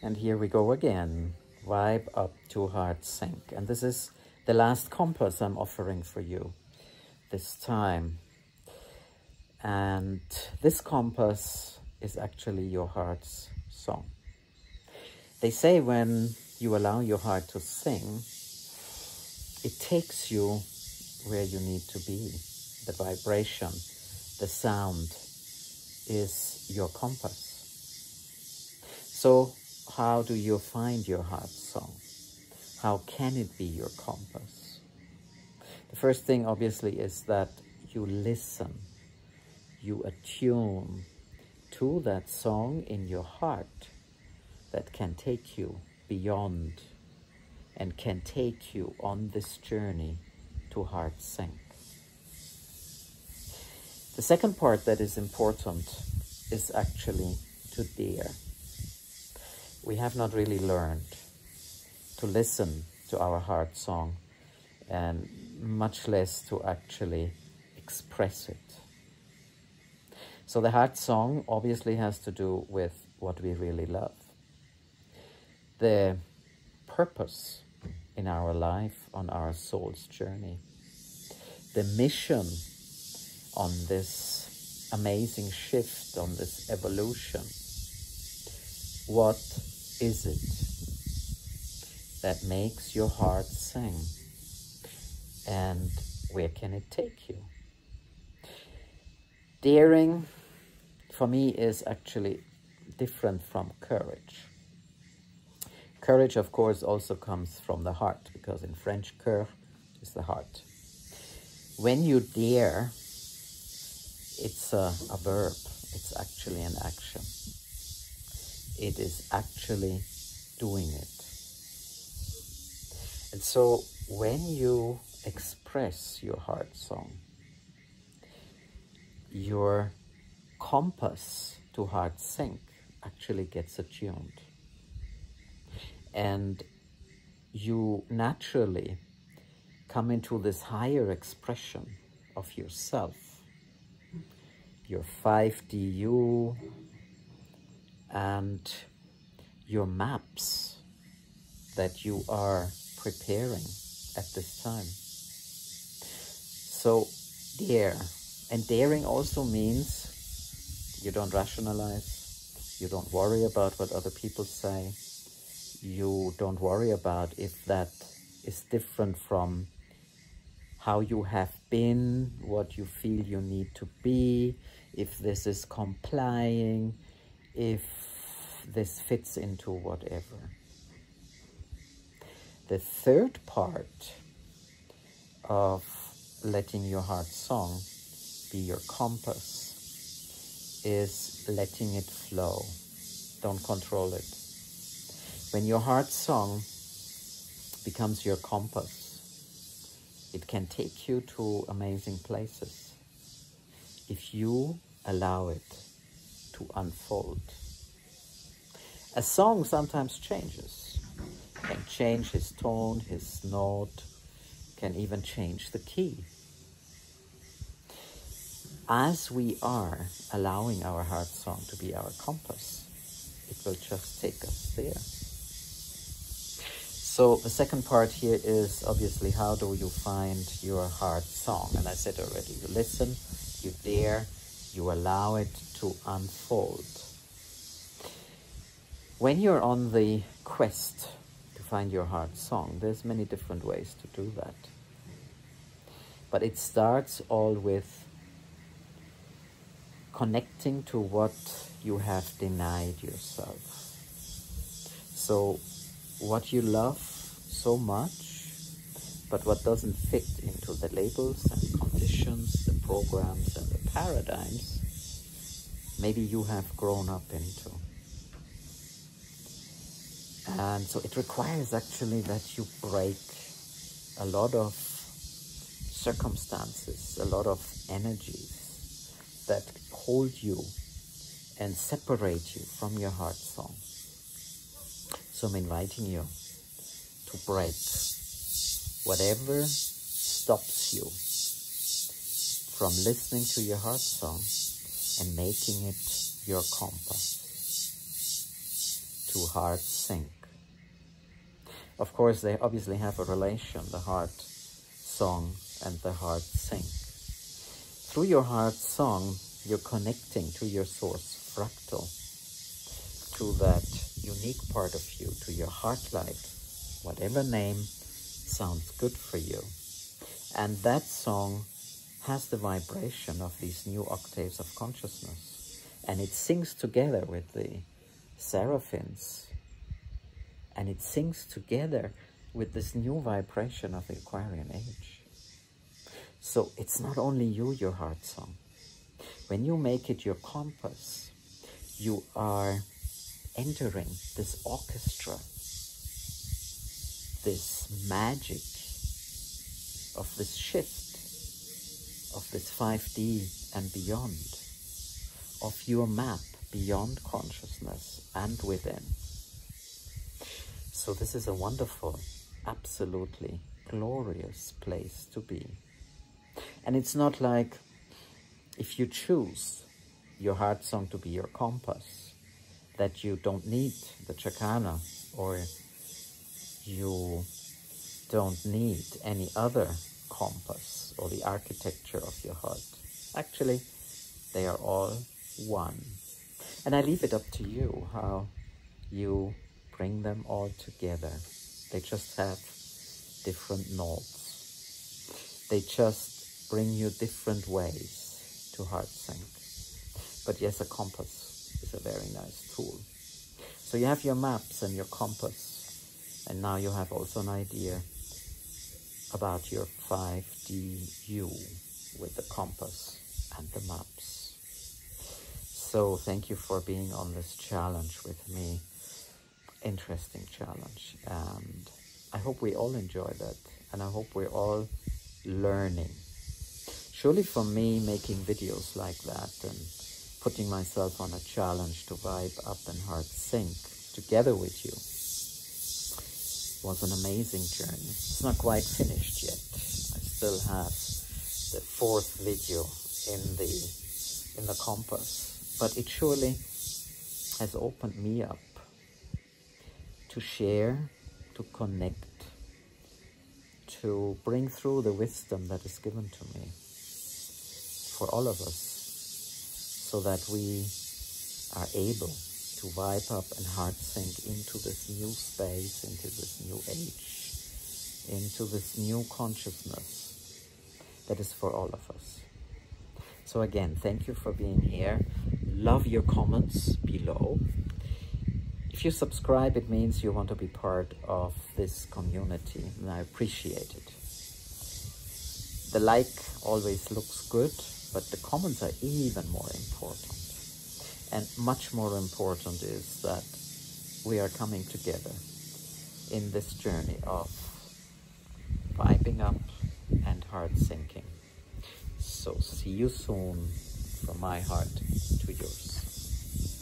And here we go again. Vibe up to heart sync. And this is the last compass I'm offering for you this time. And this compass is actually your heart's song. They say when you allow your heart to sing, it takes you where you need to be. The vibration, the sound is your compass. So how do you find your heart song? How can it be your compass? The first thing obviously is that you listen, you attune to that song in your heart that can take you beyond and can take you on this journey to heart sync. The second part that is important is actually to dare. We have not really learned to listen to our heart song and much less to actually express it. So the heart song obviously has to do with what we really love. The purpose in our life on our soul's journey. The mission on this amazing shift, on this evolution. What is it that makes your heart sing? And where can it take you? Daring, for me, is actually different from courage. Courage, of course, also comes from the heart, because in French, cœur is the heart. When you dare, it's a, a verb, it's actually an action. It is actually doing it. And so when you express your heart song, your compass to heart sync actually gets attuned. And you naturally come into this higher expression of yourself, your 5D you, and your maps that you are preparing at this time. So dare. And daring also means you don't rationalize, you don't worry about what other people say, you don't worry about if that is different from how you have been, what you feel you need to be, if this is complying, if this fits into whatever. The third part of letting your heart song be your compass is letting it flow. Don't control it. When your heart song becomes your compass, it can take you to amazing places if you allow it to unfold. A song sometimes changes, can change his tone, his note, can even change the key. As we are allowing our heart song to be our compass, it will just take us there. So the second part here is obviously how do you find your heart song? And I said already, you listen, you dare, you allow it to unfold. When you're on the quest to find your heart song, there's many different ways to do that. But it starts all with connecting to what you have denied yourself. So what you love so much, but what doesn't fit into the labels and conditions, programs and the paradigms, maybe you have grown up into. And so it requires actually that you break a lot of circumstances, a lot of energies that hold you and separate you from your heart song. So I'm inviting you to break whatever stops you from listening to your heart song and making it your compass. To two hearts sync. Of course, they obviously have a relation, the heart song and the heart sync. Through your heart song, you're connecting to your source fractal, to that unique part of you, to your heart light, whatever name sounds good for you. And that song has the vibration of these new octaves of consciousness. And it sings together with the seraphims. And it sings together with this new vibration of the Aquarian age. So it's not only you, your heart song. When you make it your compass, you are entering this orchestra, this magic of this shift, of this 5D and beyond, of your map beyond consciousness and within. So this is a wonderful, absolutely glorious place to be. And it's not like if you choose your heart song to be your compass, that you don't need the Chakana or you don't need any other compass or the architecture of your heart. Actually, they are all one. And I leave it up to you how you bring them all together. They just have different notes. They just bring you different ways to heart sync. But yes, a compass is a very nice tool. So you have your maps and your compass, and now you have also an idea about your 5D you with the compass and the maps. So thank you for being on this challenge with me. Interesting challenge. And I hope we all enjoy that. And I hope we're all learning. Surely for me, making videos like that and putting myself on a challenge to vibe up and heart sync together with you was an amazing journey. It's not quite finished yet. I still have the fourth video in the in the compass, but it surely has opened me up to share, to connect, to bring through the wisdom that is given to me for all of us so that we are able to vibe up and heart sync into this new space, into this new age, into this new consciousness that is for all of us. So again, thank you for being here. Love your comments below. If you subscribe, it means you want to be part of this community, and I appreciate it. The like always looks good, but the comments are even more important. And much more important is that we are coming together in this journey of vibing up and heart syncing. So see you soon from my heart to yours.